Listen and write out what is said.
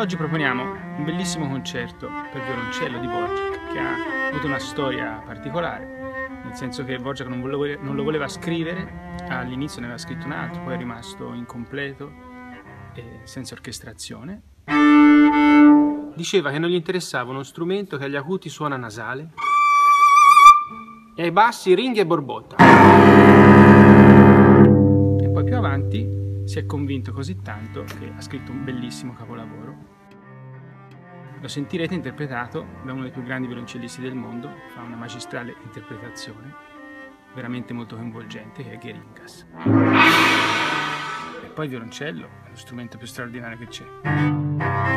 Oggi proponiamo un bellissimo concerto per violoncello di Borgia che ha avuto una storia particolare, nel senso che Borgia non, non lo voleva scrivere, all'inizio ne aveva scritto un altro, poi è rimasto incompleto e senza orchestrazione. Diceva che non gli interessava uno strumento che agli acuti suona nasale e ai bassi ringhe e borbotta. E poi più avanti si è convinto così tanto che ha scritto un bellissimo capolavoro. Lo sentirete interpretato da uno dei più grandi violoncellisti del mondo, fa una magistrale interpretazione, veramente molto coinvolgente, che è Geringas. E poi il violoncello è lo strumento più straordinario che c'è.